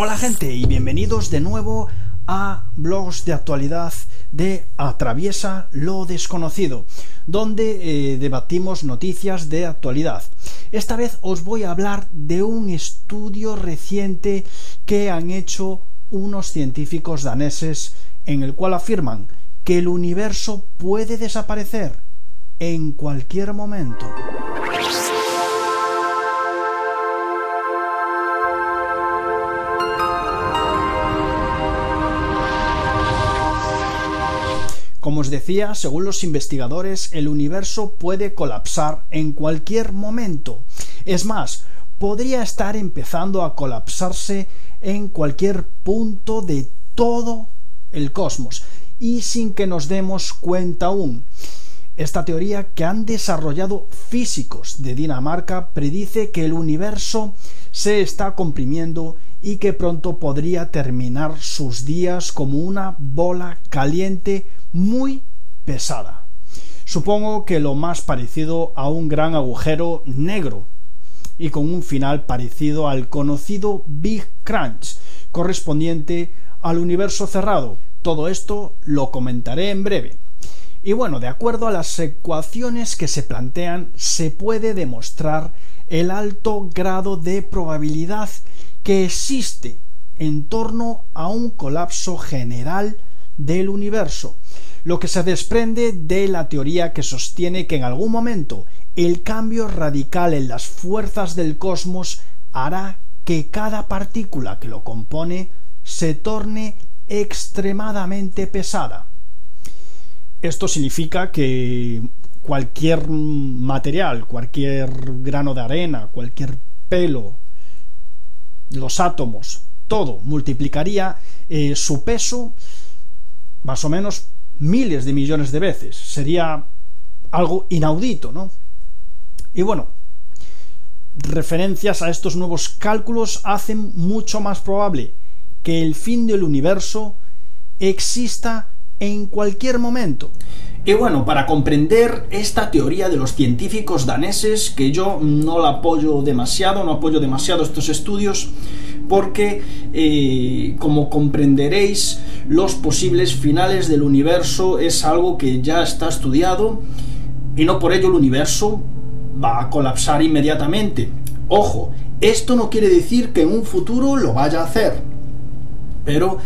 Hola gente y bienvenidos de nuevo a blogs de actualidad de Atraviesa lo desconocido, donde eh, debatimos noticias de actualidad. Esta vez os voy a hablar de un estudio reciente que han hecho unos científicos daneses en el cual afirman que el universo puede desaparecer en cualquier momento. Como os decía, según los investigadores, el universo puede colapsar en cualquier momento. Es más, podría estar empezando a colapsarse en cualquier punto de todo el cosmos y sin que nos demos cuenta aún. Esta teoría que han desarrollado físicos de Dinamarca predice que el universo se está comprimiendo y que pronto podría terminar sus días como una bola caliente muy pesada. Supongo que lo más parecido a un gran agujero negro y con un final parecido al conocido Big Crunch, correspondiente al universo cerrado. Todo esto lo comentaré en breve. Y bueno, de acuerdo a las ecuaciones que se plantean, se puede demostrar el alto grado de probabilidad que existe en torno a un colapso general del universo, lo que se desprende de la teoría que sostiene que en algún momento el cambio radical en las fuerzas del cosmos hará que cada partícula que lo compone se torne extremadamente pesada. Esto significa que cualquier material, cualquier grano de arena, cualquier pelo, los átomos, todo multiplicaría eh, su peso más o menos miles de millones de veces. Sería algo inaudito, ¿no? Y bueno, referencias a estos nuevos cálculos hacen mucho más probable que el fin del universo exista en cualquier momento. Y bueno, para comprender esta teoría de los científicos daneses, que yo no la apoyo demasiado, no apoyo demasiado estos estudios, porque, eh, como comprenderéis, los posibles finales del universo es algo que ya está estudiado y no por ello el universo va a colapsar inmediatamente. Ojo, esto no quiere decir que en un futuro lo vaya a hacer, pero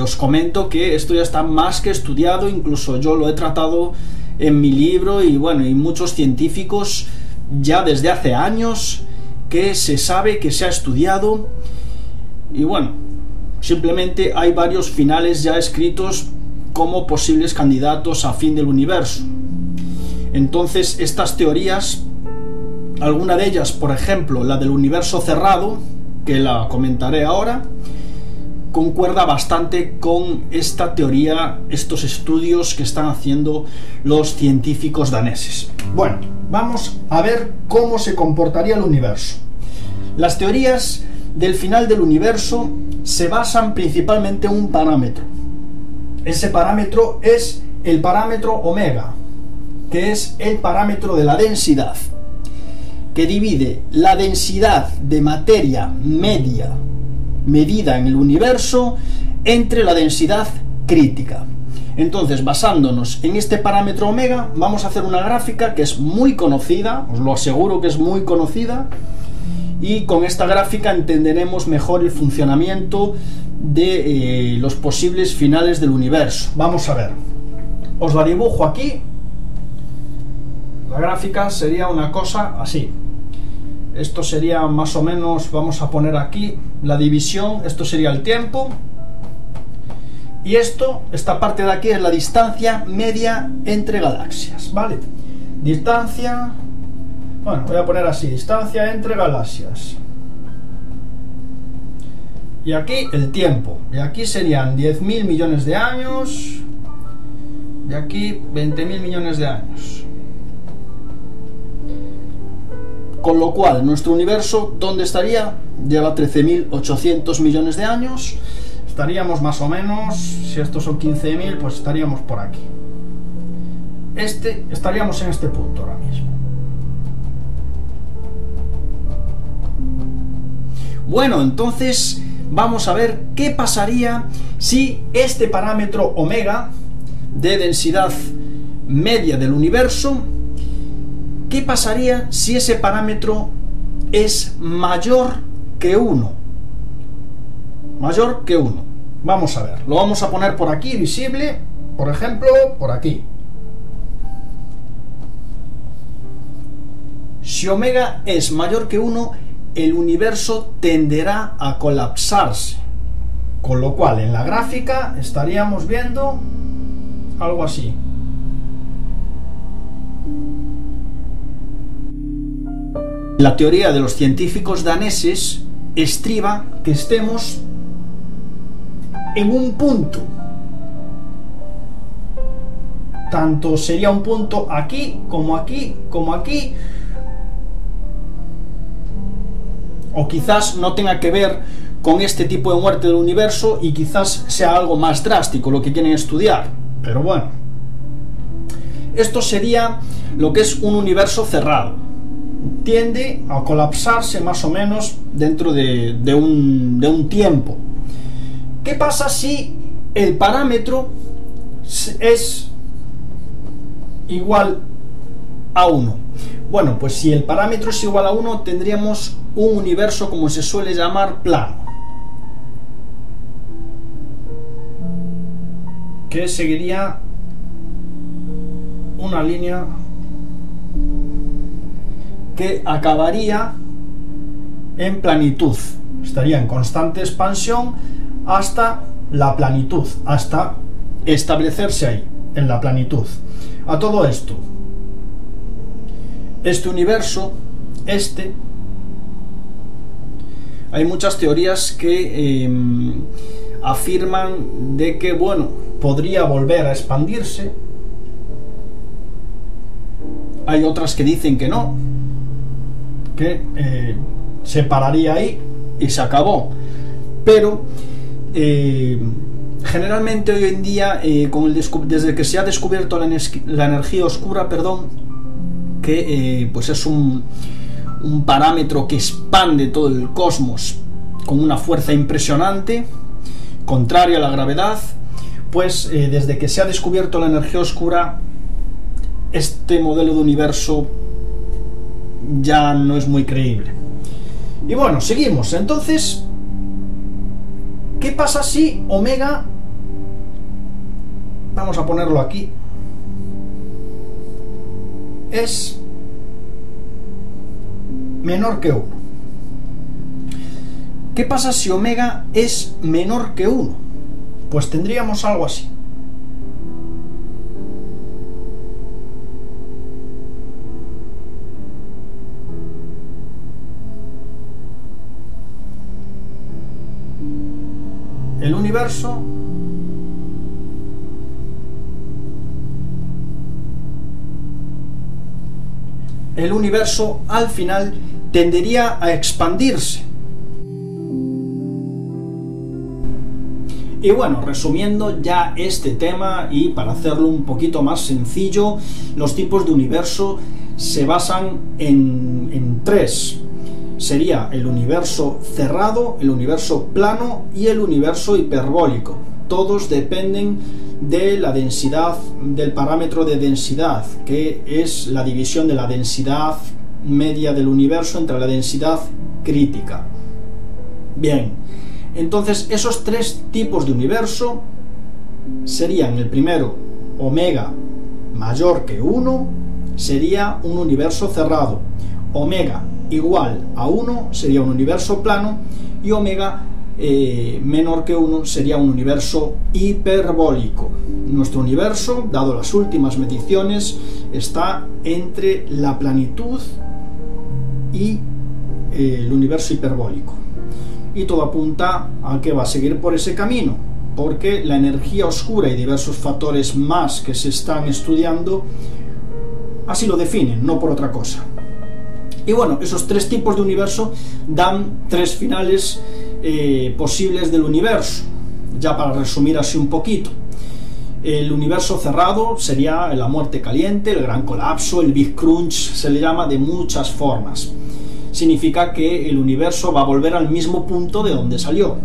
os comento que esto ya está más que estudiado, incluso yo lo he tratado en mi libro y bueno, y muchos científicos ya desde hace años que se sabe que se ha estudiado y bueno, simplemente hay varios finales ya escritos como posibles candidatos a fin del universo. Entonces, estas teorías, alguna de ellas, por ejemplo, la del universo cerrado, que la comentaré ahora, concuerda bastante con esta teoría, estos estudios que están haciendo los científicos daneses. Bueno, vamos a ver cómo se comportaría el universo. Las teorías del final del universo se basan principalmente en un parámetro. Ese parámetro es el parámetro omega, que es el parámetro de la densidad, que divide la densidad de materia media medida en el universo entre la densidad crítica. Entonces, basándonos en este parámetro omega, vamos a hacer una gráfica que es muy conocida, os lo aseguro que es muy conocida, y con esta gráfica entenderemos mejor el funcionamiento de eh, los posibles finales del universo. Vamos a ver, os la dibujo aquí, la gráfica sería una cosa así esto sería más o menos, vamos a poner aquí la división, esto sería el tiempo, y esto, esta parte de aquí es la distancia media entre galaxias, ¿vale? Distancia, bueno, voy a poner así, distancia entre galaxias. Y aquí el tiempo, y aquí serían 10.000 millones de años, y aquí 20.000 millones de años. Con lo cual, nuestro universo, ¿dónde estaría? Lleva 13.800 millones de años. Estaríamos más o menos, si estos son 15.000, pues estaríamos por aquí. Este, estaríamos en este punto ahora mismo. Bueno, entonces vamos a ver qué pasaría si este parámetro omega de densidad media del universo, ¿qué pasaría si ese parámetro es mayor que 1? Mayor que 1. Vamos a ver, lo vamos a poner por aquí visible, por ejemplo, por aquí. Si omega es mayor que 1, el universo tenderá a colapsarse. Con lo cual, en la gráfica estaríamos viendo algo así. La teoría de los científicos daneses estriba que estemos en un punto. Tanto sería un punto aquí, como aquí, como aquí. O quizás no tenga que ver con este tipo de muerte del universo y quizás sea algo más drástico lo que quieren estudiar. Pero bueno. Esto sería lo que es un universo cerrado. Tiende a colapsarse más o menos dentro de, un, un tiempo. ¿Qué pasa si el parámetro es igual a 1? Bueno, pues si el parámetro es igual a 1 tendríamos un universo como se suele llamar plano. Que seguiría una línea que acabaría en planitud. Estaría en constante expansión hasta la planitud, hasta establecerse ahí, en la planitud. A todo esto, este universo, este, hay muchas teorías que em, afirman de que, bueno, podría volver a expandirse. Hay otras que dicen que no, que eh, se pararía ahí y se acabó. Pero eh, generalmente hoy en día, eh, desde que se ha descubierto la, energía oscura, perdón, que pues es un, un parámetro que expande todo el cosmos con una fuerza impresionante, contraria a la gravedad, pues desde que se ha descubierto la energía oscura, este modelo de universo ya no es muy creíble. Y bueno, seguimos. Entonces, ¿Qué pasa si omega, vamos a ponerlo aquí, es menor que 1? ¿Qué pasa si omega es menor que 1? Pues tendríamos algo así. Universo el universo al final tendería a expandirse. Y bueno, resumiendo ya este tema y para hacerlo un poquito más sencillo, los tipos de universo se basan en, en tres sería el universo cerrado, el universo plano y el universo hiperbólico. Todos dependen de la densidad, del parámetro de densidad, que es la división de la densidad media del universo entre la densidad crítica. Bien, entonces esos tres tipos de universo serían el primero, omega mayor que 1, sería un universo cerrado. Omega igual a 1 sería un universo plano y omega eh, menor que 1 sería un universo hiperbólico. Nuestro universo, dado las últimas mediciones, está entre la planitud y eh, el universo hiperbólico. Y todo apunta a que va a seguir por ese camino, porque la energía oscura y diversos factores más que se están estudiando así lo definen, no por otra cosa. Y bueno, esos tres tipos de universo dan tres finales eh, posibles del universo. Ya para resumir así un poquito. El universo cerrado sería la muerte caliente, el gran colapso, el Big Crunch, se le llama de muchas formas. significa que el universo va a volver al mismo punto de donde salió.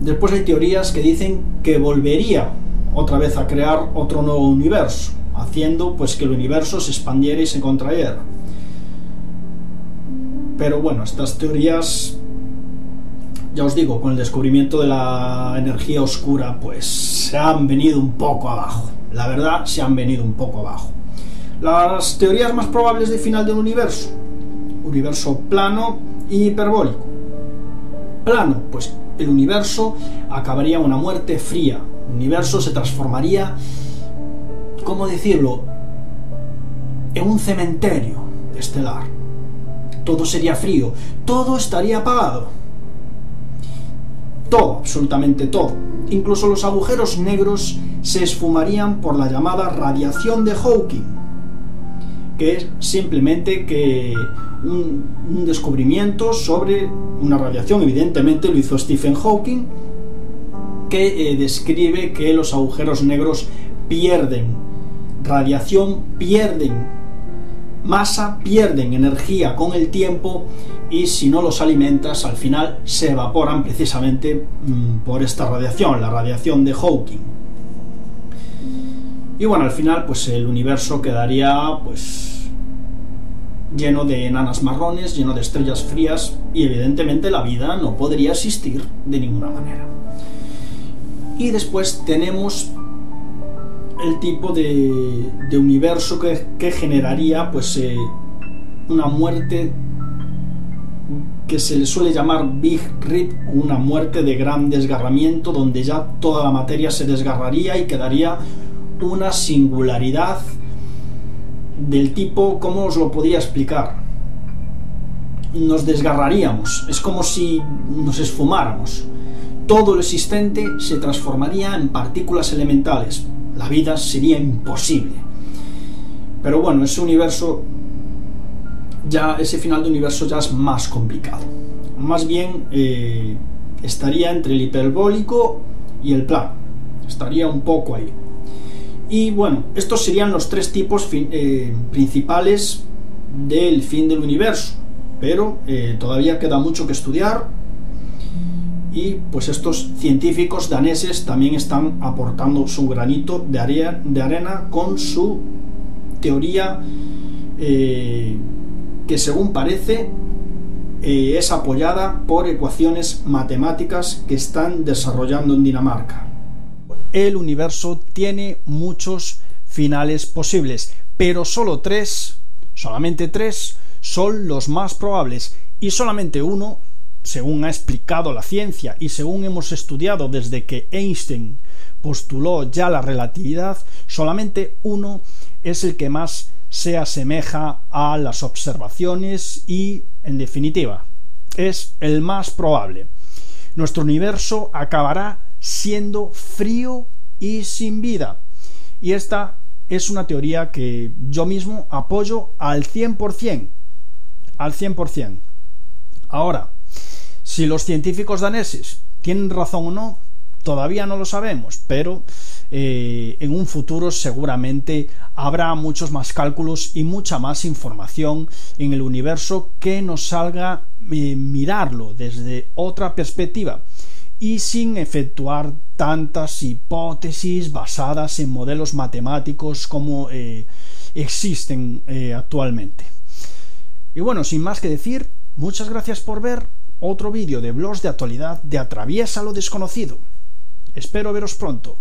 Después hay teorías que dicen que volvería otra vez a crear otro nuevo universo, haciendo pues que el universo se expandiera y se contrayera. Pero bueno, estas teorías, ya os digo, con el descubrimiento de la energía oscura, pues se han venido un poco abajo. La verdad, se han venido un poco abajo. Las teorías más probables de final del universo. Universo plano y hiperbólico. Plano, pues el universo acabaría una muerte fría. El universo se transformaría, ¿cómo decirlo?, en un cementerio estelar. Todo sería frío, todo estaría apagado. Todo, absolutamente todo. Incluso los agujeros negros se esfumarían por la llamada radiación de Hawking que es simplemente que un, descubrimiento sobre una radiación, evidentemente lo hizo Stephen Hawking, que eh, describe que los agujeros negros pierden radiación, pierden masa, pierden energía con el tiempo y si no los alimentas al final se evaporan precisamente mm, por esta radiación, la radiación de Hawking. Y bueno, al final pues el universo quedaría pues lleno de enanas marrones, lleno de estrellas frías y evidentemente la vida no podría existir de ninguna manera. Y después tenemos el tipo de, universo que, generaría pues eh, una muerte que se le suele llamar Big Rip, una muerte de gran desgarramiento donde ya toda la materia se desgarraría y quedaría una singularidad del tipo, ¿cómo os lo podía explicar? Nos desgarraríamos, es como si nos esfumáramos. Todo lo existente se transformaría en partículas elementales. La vida sería imposible. Pero bueno, ese universo, ya ese final de universo ya es más complicado. Más bien eh, estaría entre el hiperbólico y el plano. Estaría un poco ahí. Y bueno, estos serían los tres tipos eh, principales del fin del universo, pero eh, todavía queda mucho que estudiar y pues estos científicos daneses también están aportando su granito de, arena con su teoría eh, que según parece es apoyada por ecuaciones matemáticas que están desarrollando en Dinamarca. El universo tiene muchos finales posibles, pero solo tres, solamente tres, son los más probables. Y solamente uno, según ha explicado la ciencia y según hemos estudiado desde que Einstein postuló ya la relatividad, solamente uno es el que más se asemeja a las observaciones y, en definitiva, es el más probable. Nuestro universo acabará siendo frío y sin vida. Y esta es una teoría que yo mismo apoyo al 100%. Al 100%. Ahora, si los científicos daneses tienen razón o no, todavía no lo sabemos, pero eh, en un futuro seguramente habrá muchos más cálculos y mucha más información en el universo que nos salga eh, mirarlo desde otra perspectiva y sin efectuar tantas hipótesis basadas en modelos matemáticos como eh, existen actualmente. Y bueno, sin más que decir, muchas gracias por ver otro vídeo de blogs de actualidad de Atraviesa lo desconocido. Espero veros pronto.